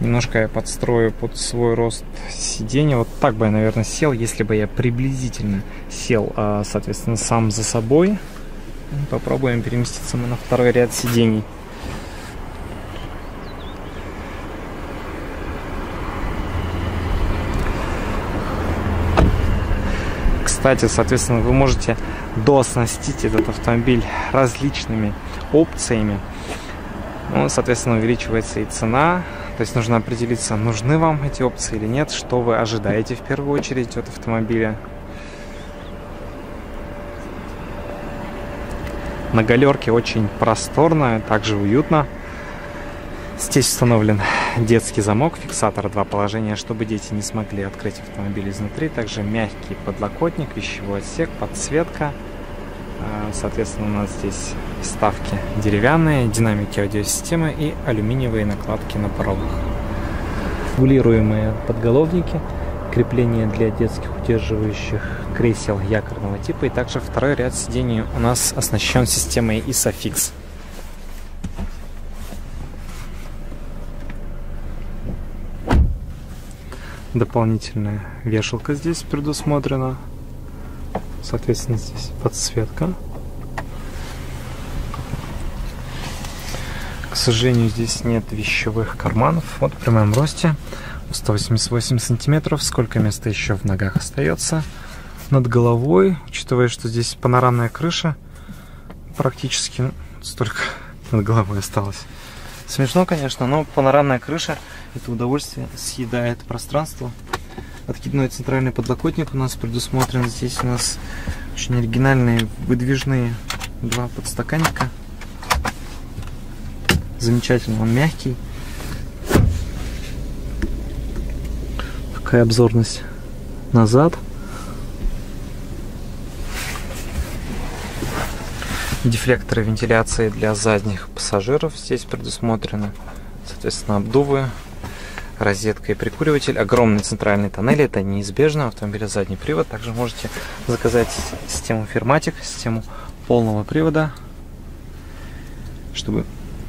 [SPEAKER 1] Немножко я подстрою под свой рост сиденья. Вот так бы я, наверное, сел, если бы я приблизительно сел, а, соответственно, сам за собой. Попробуем переместиться мы на второй ряд сидений. Кстати, соответственно, вы можете дооснастить этот автомобиль различными опциями. Ну, соответственно, увеличивается и цена. То есть нужно определиться, нужны вам эти опции или нет, что вы ожидаете в первую очередь от автомобиля. На галерке очень просторно, также уютно. Здесь установлен детский замок, фиксатор два положения, чтобы дети не смогли открыть автомобиль изнутри. Также мягкий подлокотник, вещевой отсек, подсветка. А, соответственно, у нас здесь вставки деревянные, динамики аудиосистемы и алюминиевые накладки на порогах. Регулируемые подголовники – крепление для детских удерживающих кресел якорного типа. И также второй ряд сидений у нас оснащен системой ISOFIX. Дополнительная вешалка здесь предусмотрена. Соответственно, здесь подсветка. К сожалению, здесь нет вещевых карманов. Вот в прямом росте 188 сантиметров. Сколько места еще в ногах остается? Над головой, учитывая, что здесь панорамная крыша, практически столько над головой осталось. Смешно, конечно, но панорамная крыша это удовольствие съедает пространство. Откидной центральный подлокотник у нас предусмотрен. Здесь у нас очень оригинальные выдвижные два подстаканника. Замечательно, он мягкий. такая обзорность назад. Дефлекторы вентиляции для задних пассажиров здесь предусмотрены. Соответственно, обдувы, розетка и прикуриватель. Огромный центральный тоннель, это неизбежно. Автомобиля задний привод. Также можете заказать систему Firmatic, систему полного привода, чтобы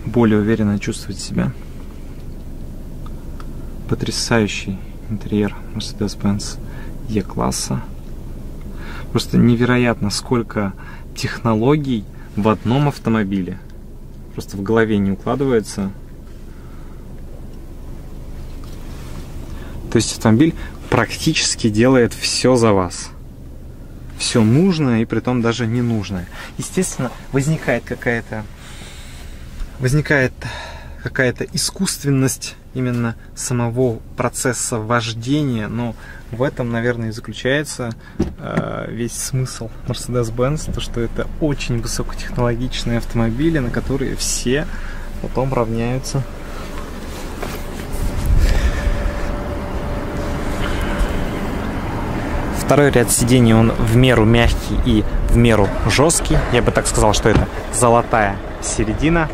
[SPEAKER 1] более уверенно чувствовать себя. Потрясающий интерьер Mercedes-Benz E-класса. Просто невероятно, сколько технологий в одном автомобиле. Просто в голове не укладывается. То есть автомобиль практически делает все за вас. Все нужное и при том даже ненужное. Естественно, возникает какая-то возникает какая-то искусственность именно самого процесса вождения, но в этом, наверное, и заключается э, весь смысл Mercedes-Benz, то что это очень высокотехнологичные автомобили, на которые все потом равняются. Второй ряд сидений, он в меру мягкий и в меру жесткий. Я бы так сказал, что это золотая середина.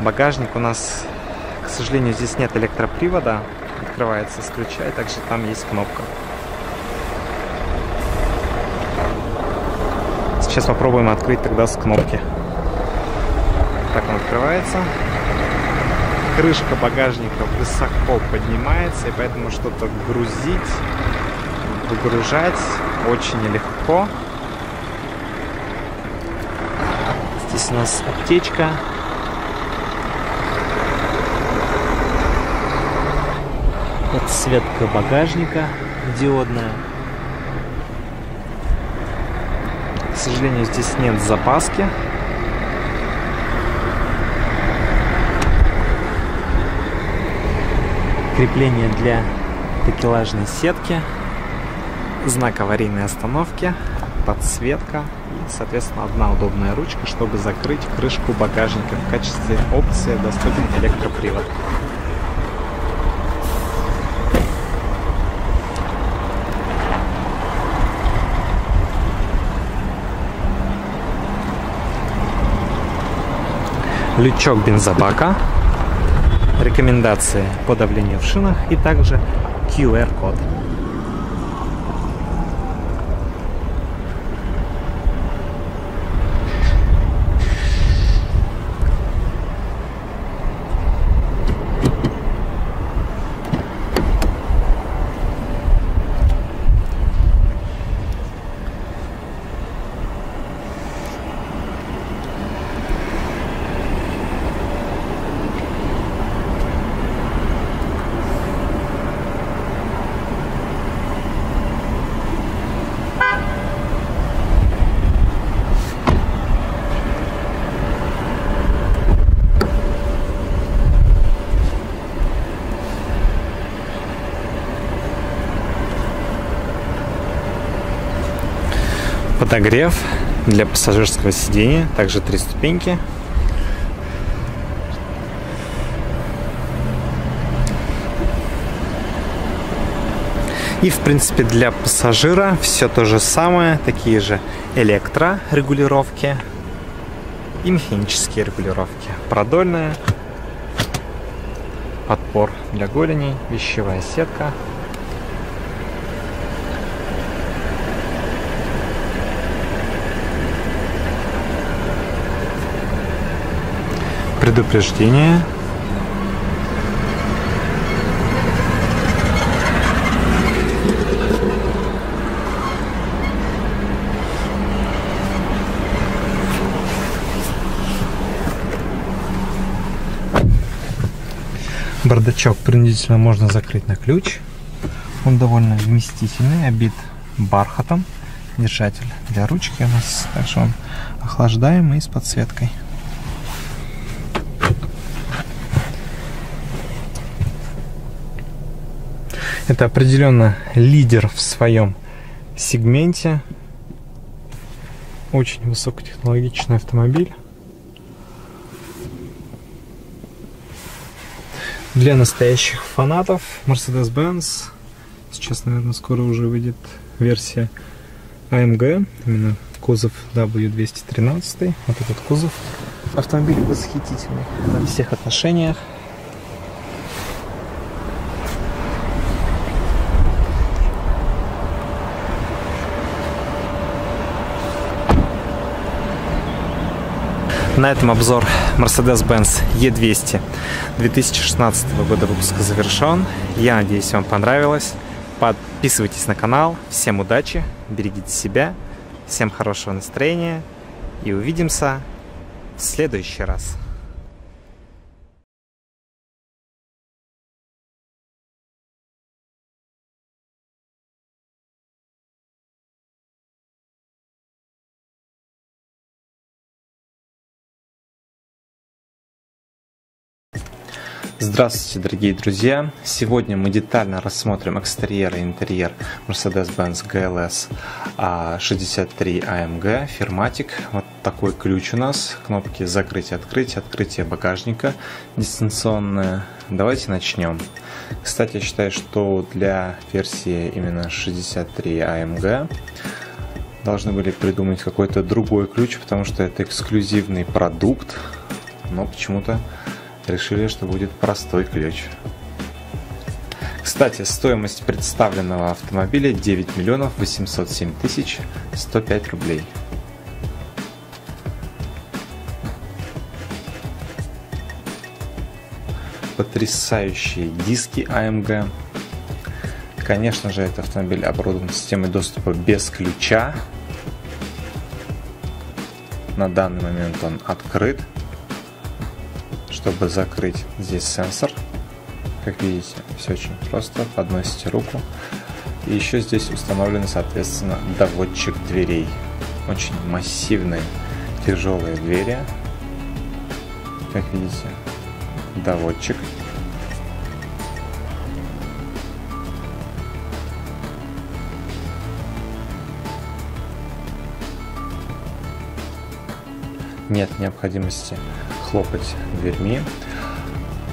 [SPEAKER 1] Багажник у нас к сожалению, здесь нет электропривода. Открывается с ключа, и также там есть кнопка. Сейчас попробуем открыть тогда с кнопки. Так он открывается. Крышка багажника высоко поднимается, и поэтому что-то грузить, выгружать очень легко. Здесь у нас аптечка. Подсветка багажника диодная. К сожалению, здесь нет запаски. Крепление для такелажной сетки. Знак аварийной остановки. Подсветка. И, соответственно, одна удобная ручка, чтобы закрыть крышку багажника. В качестве опции доступен электропривод. Лючок бензобака, рекомендации по давлению в шинах и также QR-код. Подогрев для пассажирского сидения, также три ступеньки. И, в принципе, для пассажира все то же самое, такие же электрорегулировки и механические регулировки. Продольная, подпор для голеней, вещевая сетка, предупреждение. Бардачок принудительно можно закрыть на ключ. Он довольно вместительный, обит бархатом. Держатель для ручки у нас, также он охлаждаемый с подсветкой. Это определенно лидер в своем сегменте. Очень высокотехнологичный автомобиль. Для настоящих фанатов Mercedes-Benz. Сейчас, наверное, скоро уже выйдет версия AMG. Именно кузов W213. Вот этот кузов. Автомобиль восхитительный во всех отношениях. На этом обзор Mercedes-Benz E200 2016 года выпуска завершен. Я надеюсь, вам понравилось. Подписывайтесь на канал. Всем удачи, берегите себя, всем хорошего настроения и увидимся в следующий раз. Здравствуйте, дорогие друзья! Сегодня мы детально рассмотрим экстерьер и интерьер Mercedes-Benz GLS 63 AMG Firmatic. Вот такой ключ у нас. Кнопки закрытия, открытия, открытие багажника дистанционное. Давайте начнем. Кстати, я считаю, что для версии именно 63 AMG должны были придумать какой-то другой ключ, потому что это эксклюзивный продукт, но почему-то решили, что будет простой ключ. Кстати, стоимость представленного автомобиля 9 миллионов 807 тысяч 105 рублей. Потрясающие диски AMG. Конечно же, этот автомобиль оборудован системой доступа без ключа. На данный момент он открыт. Чтобы закрыть здесь сенсор, как видите, все очень просто. Подносите руку. И еще здесь установлен, соответственно, доводчик дверей. Очень массивные, тяжелые двери. Как видите, доводчик. Нет необходимости хлопать дверьми.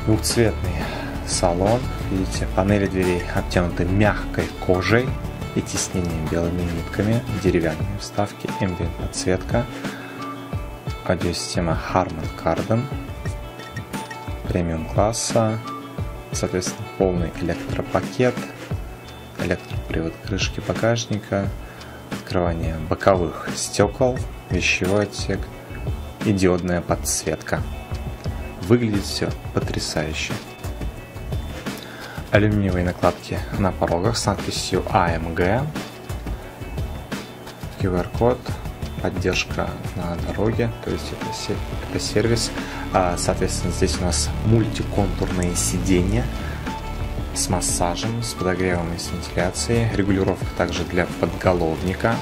[SPEAKER 1] Двухцветный салон. Видите, панели дверей обтянуты мягкой кожей и тиснением белыми нитками, деревянные вставки, ambient подсветка, аудиосистема Harman Kardon, премиум класса, соответственно, полный электропакет, электропривод крышки багажника, открывание боковых стекол, вещевой отсек и диодная подсветка. Выглядит все потрясающе. Алюминиевые накладки на порогах с надписью AMG, QR-код, поддержка на дороге, то есть это, это сервис. А, соответственно, здесь у нас мультиконтурные сиденья с массажем, с подогревом и с вентиляцией. Регулировка также для подголовника.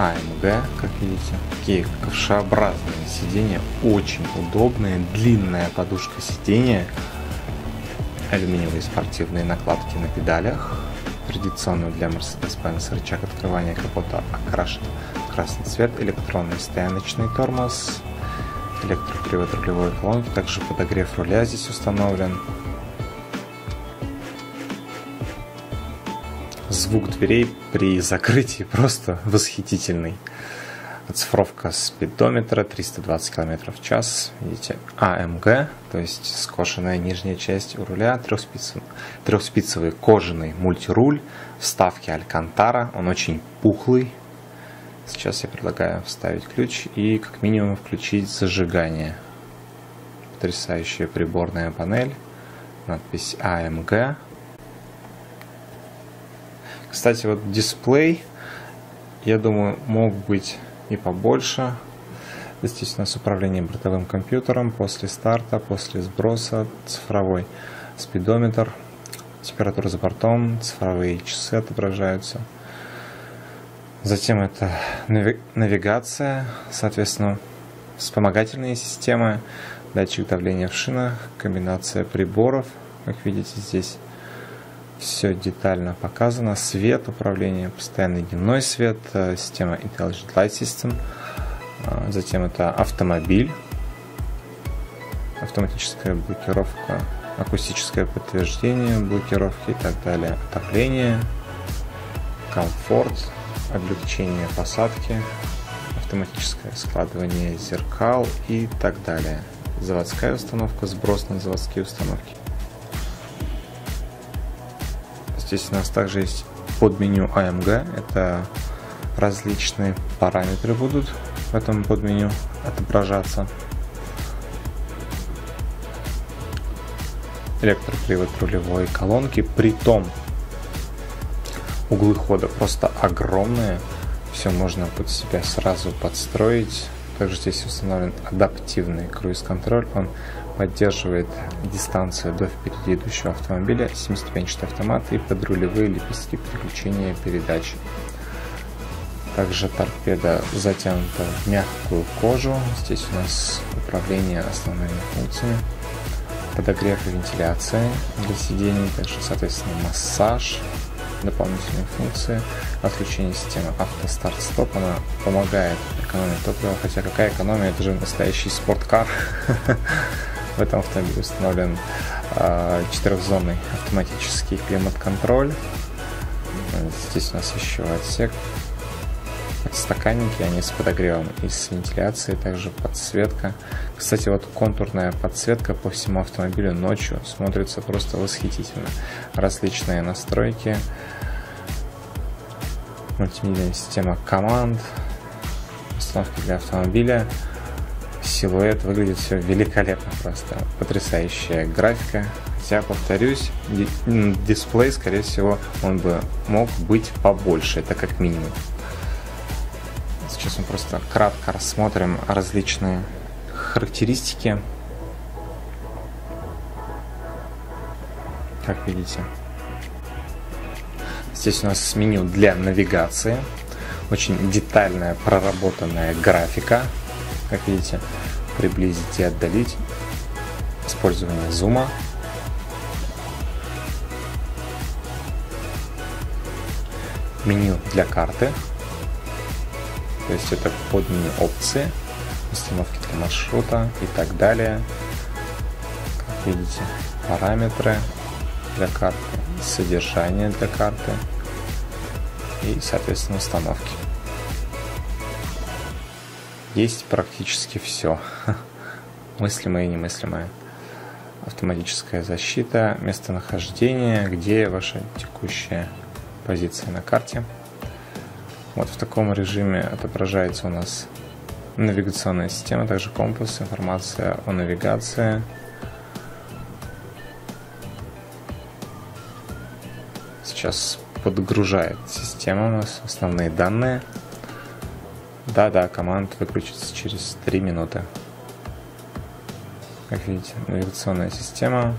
[SPEAKER 1] AMG, как видите, такие ковшеобразные сиденья, очень удобные, длинная подушка сидения, алюминиевые спортивные накладки на педалях, традиционный для Mercedes-Benz рычаг открывания капота окрашен в красный цвет, электронный стояночный тормоз, электропривод рулевой колонки, также подогрев руля здесь установлен. Звук дверей при закрытии просто восхитительный. Оцифровка спидометра 320 км в час. Видите, AMG, то есть скошенная нижняя часть у руля, трехспицевый, трехспицевый кожаный мультируль, вставки Алькантара, он очень пухлый. Сейчас я предлагаю вставить ключ и как минимум включить зажигание. Потрясающая приборная панель, надпись AMG. Кстати, вот дисплей, я думаю, мог быть и побольше. Здесь у нас управление бортовым компьютером после старта, после сброса, цифровой спидометр, температура за бортом, цифровые часы отображаются. Затем это навигация, соответственно, вспомогательные системы, датчик давления в шинах, комбинация приборов, как видите здесь все детально показано. Свет, управление, постоянный дневной свет, э, система Intelligent Light System. А, затем это автомобиль, автоматическая блокировка, акустическое подтверждение блокировки и так далее. Отопление, комфорт, облегчение посадки, автоматическое складывание зеркал и так далее. Заводская установка, сброс на заводские установки. Здесь у нас также есть подменю AMG. Это различные параметры будут в этом подменю отображаться. Электропривод рулевой колонки. При том углы хода просто огромные. Все можно под себя сразу подстроить. Также здесь установлен адаптивный круиз-контроль. Он поддерживает дистанцию до впереди идущего автомобиля, 7-ступенчатый автомат и подрулевые лепестки переключения передач. Также торпеда затянута в мягкую кожу. Здесь у нас управление основными функциями. Подогрев и вентиляция для сидений, также, соответственно, массаж, дополнительные функции. Отключение системы автостарт-стоп, она помогает экономить топливо, хотя какая экономия, это же настоящий спорткар. В этом автомобиле установлен э, четырехзонный автоматический климат-контроль. Здесь у нас еще отсек подстаканники, они с подогревом и с вентиляцией, также подсветка. Кстати, вот контурная подсветка по всему автомобилю ночью смотрится просто восхитительно. Различные настройки, мультимедийная система команд, установки для автомобиля, силуэт, выглядит все великолепно просто. Потрясающая графика. Хотя, повторюсь, дисплей, скорее всего, он бы мог быть побольше, это как минимум. Сейчас мы просто кратко рассмотрим различные характеристики. Как видите, здесь у нас меню для навигации. Очень детальная проработанная графика. Как видите, приблизить и отдалить. Использование зума. Меню для карты. То есть это под меню опции, установки для маршрута и так далее. Как видите, параметры для карты, содержание для карты и, соответственно, установки. Есть практически все. Мыслимое и немыслимое. Автоматическая защита, местонахождение, где ваша текущая позиция на карте. Вот в таком режиме отображается у нас навигационная система, также компас, информация о навигации. Сейчас подгружает система у нас основные данные. Да-да, команд выключится через 3 минуты. Как видите, навигационная система.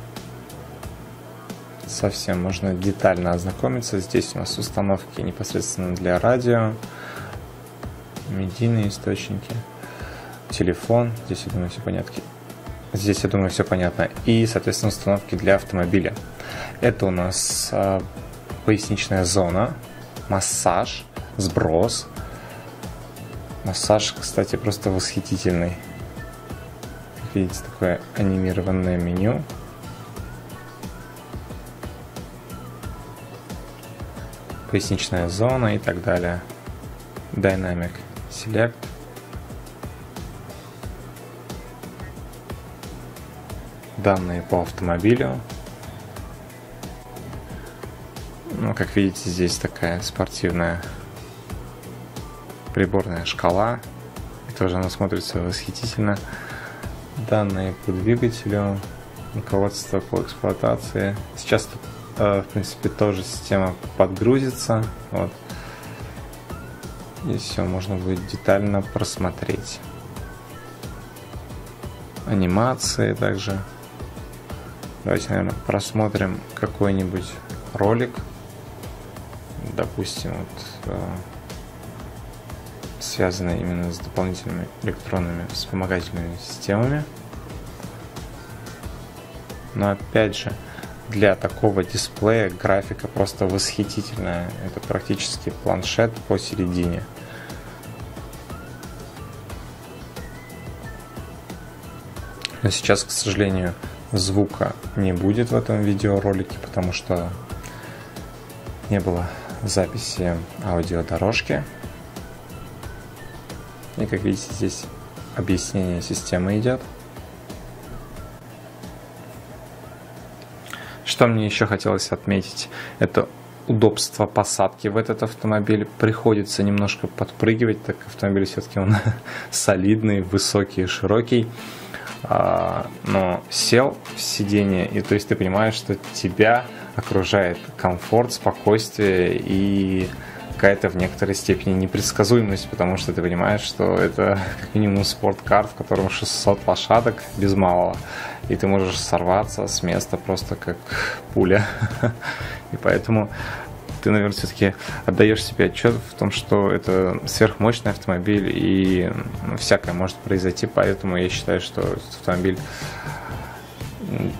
[SPEAKER 1] Совсем можно детально ознакомиться. Здесь у нас установки непосредственно для радио, медийные источники, телефон. Здесь, я думаю, все понятно. Здесь, я думаю, все понятно. И, соответственно, установки для автомобиля. Это у нас а, поясничная зона, массаж, сброс. Массаж, кстати, просто восхитительный. Видите, такое анимированное меню. Поясничная зона и так далее. Dynamic Select. Данные по автомобилю. Ну, как видите, здесь такая спортивная приборная шкала. И тоже она смотрится восхитительно. Данные по двигателю, руководство по эксплуатации. Сейчас, э, в принципе, тоже система подгрузится. Вот. И все можно будет детально просмотреть. Анимации также. Давайте, наверное, просмотрим какой-нибудь ролик допустим, вот, связанные именно с дополнительными электронными вспомогательными системами. Но опять же, для такого дисплея графика просто восхитительная. Это практически планшет посередине. Но сейчас, к сожалению, звука не будет в этом видеоролике, потому что не было записи аудиодорожки. И как видите, здесь объяснение системы идет. Что мне еще хотелось отметить, это удобство посадки в этот автомобиль. Приходится немножко подпрыгивать, так как автомобиль все-таки он солидный, высокий, широкий. А, но сел в сиденье, и то есть ты понимаешь, что тебя окружает комфорт, спокойствие и какая-то в некоторой степени непредсказуемость, потому что ты понимаешь, что это как минимум спорткар, в котором 600 лошадок без малого, и ты можешь сорваться с места просто как пуля. И поэтому ты, наверное, все-таки отдаешь себе отчет в том, что это сверхмощный автомобиль и всякое может произойти, поэтому я считаю, что этот автомобиль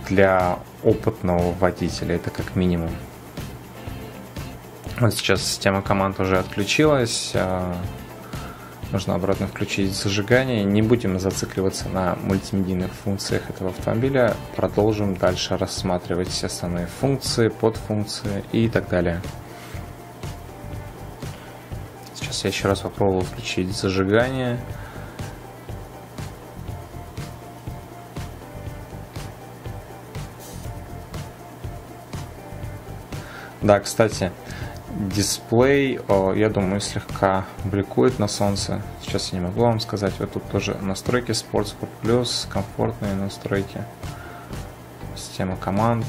[SPEAKER 1] для опытного водителя, это как минимум. Вот сейчас система команд уже отключилась. А, нужно обратно включить зажигание. Не будем зацикливаться на мультимедийных функциях этого автомобиля. Продолжим дальше рассматривать все основные функции, подфункции и так далее. Сейчас я еще раз попробую включить зажигание. Да, кстати, Дисплей, я думаю, слегка бликует на солнце. Сейчас я не могу вам сказать. Вот тут тоже настройки Sport Sport Plus, комфортные настройки. Система команд,